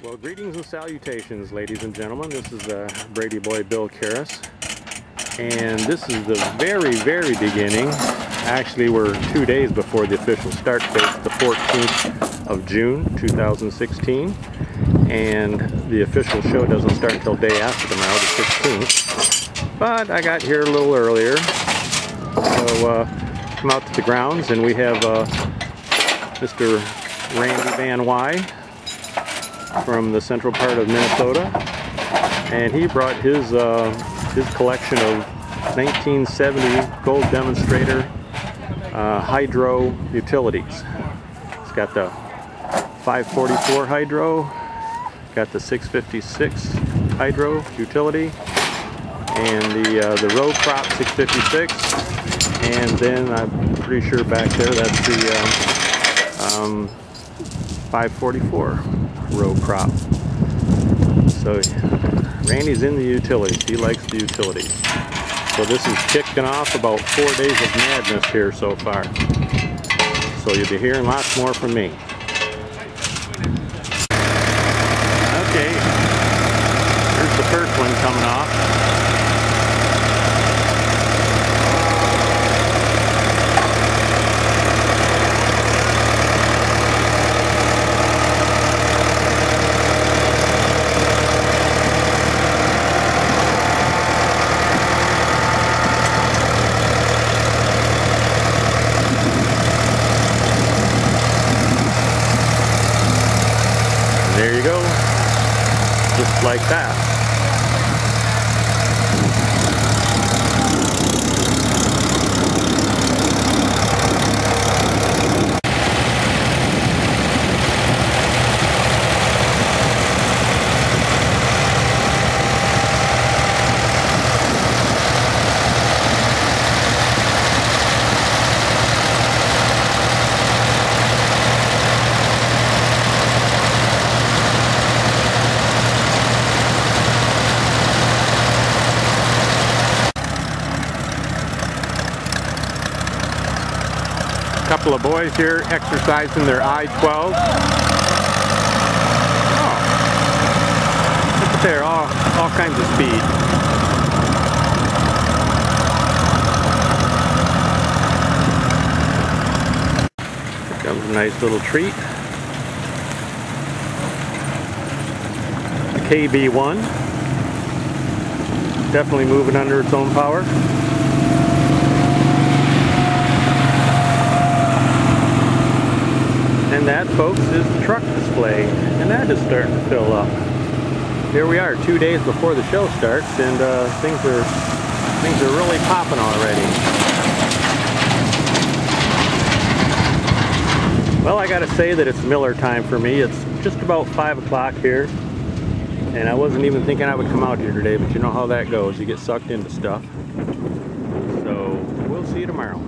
Well, greetings and salutations, ladies and gentlemen. This is uh, Brady Boy Bill Karras. And this is the very, very beginning. Actually, we're two days before the official start date, the 14th of June, 2016. And the official show doesn't start until day after tomorrow, the 16th. But I got here a little earlier. So, uh, come out to the grounds and we have uh, Mr. Randy Van Wy from the central part of Minnesota and he brought his uh, his collection of 1970 gold demonstrator uh, hydro utilities. It's got the 544 hydro, got the 656 hydro utility, and the uh, the row Crop 656, and then I'm pretty sure back there that's the uh, um, 544 row crop. So Randy's in the utilities. He likes the utilities. So this is kicking off about four days of madness here so far. So you'll be hearing lots more from me. Okay, here's the first one coming off. there you go. Just like that. Couple of boys here exercising their I-12. Oh, look at there, all, all kinds of speed. Comes a nice little treat. The KB1. Definitely moving under its own power. And that, folks, is the truck display. And that is starting to fill up. Here we are, two days before the show starts, and uh, things are things are really popping already. Well, I gotta say that it's Miller time for me. It's just about 5 o'clock here. And I wasn't even thinking I would come out here today, but you know how that goes. You get sucked into stuff. So, we'll see you tomorrow.